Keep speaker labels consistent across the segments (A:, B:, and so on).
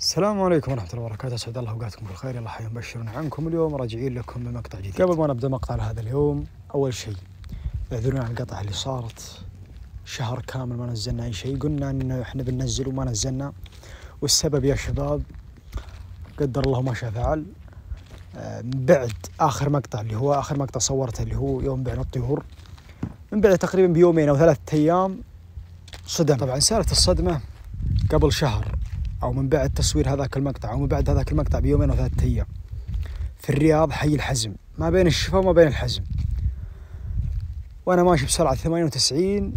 A: السلام عليكم ورحمة الله وبركاته، أسعد الله أوقاتكم بالخير، الله حي مبشر عنكم، اليوم راجعين لكم بمقطع جديد. قبل ما نبدأ مقطع هذا اليوم، أول شيء اعذرونا عن القطع اللي صارت. شهر كامل ما نزلنا أي شيء، قلنا إنه إحنا بننزل وما نزلنا، والسبب يا شباب قدر الله ما شاء فعل، آه، من بعد آخر مقطع اللي هو آخر مقطع صورته اللي هو يوم بعنا الطيور، من بعد تقريبا بيومين أو ثلاثة أيام صدم، طبعا سالفة الصدمة. قبل شهر. أو من بعد تصوير هذاك المقطع أو من بعد هذاك المقطع بيومين أو ثلاثة أيام. في الرياض حي الحزم ما بين الشفا وما بين الحزم. وأنا ماشي بسرعة 98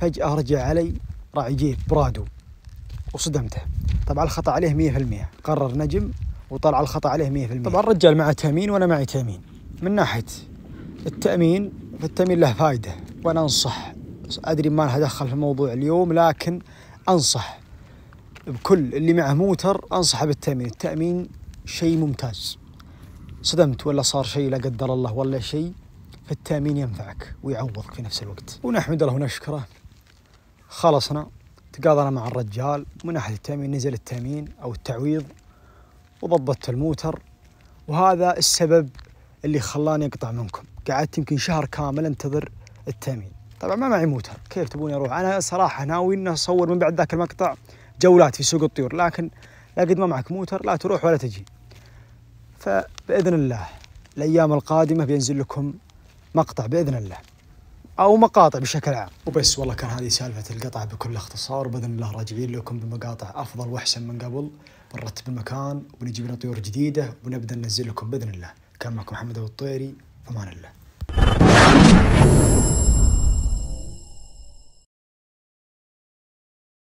A: فجأة رجع علي راعي جيب برادو وصدمته. طبعا الخطأ عليه 100% قرر نجم وطلع الخطأ عليه 100% طبعا الرجال معه تأمين وأنا معي تأمين. من ناحية التأمين فالتأمين له فائدة وأنا أنصح. أدري ما لها دخل في الموضوع اليوم لكن أنصح. بكل اللي معه موتر أنصحه بالتأمين، التأمين شيء ممتاز. صدمت ولا صار شيء لا قدر الله ولا شيء فالتأمين ينفعك ويعوضك في نفس الوقت. ونحمد الله ونشكره خلصنا تقاضنا مع الرجال من ناحية التأمين نزل التأمين أو التعويض وضبطت الموتر وهذا السبب اللي خلاني أقطع منكم. قعدت يمكن شهر كامل أنتظر التأمين. طبعا ما معي موتر، كيف تبوني أروح؟ أنا صراحة ناوي إني أصور من بعد ذاك المقطع جولات في سوق الطيور لكن لا قد ما معك موتر لا تروح ولا تجي. فبإذن الله الأيام القادمة بينزل لكم مقطع بإذن الله. أو مقاطع بشكل عام. وبس والله كان هذه سالفة القطع بكل اختصار بإذن الله راجعين لكم بمقاطع أفضل وأحسن من قبل. بنرتب المكان ونجيب لنا طيور جديدة ونبدأ ننزل لكم بإذن الله. كان معكم محمد أبو الطيري أمان الله.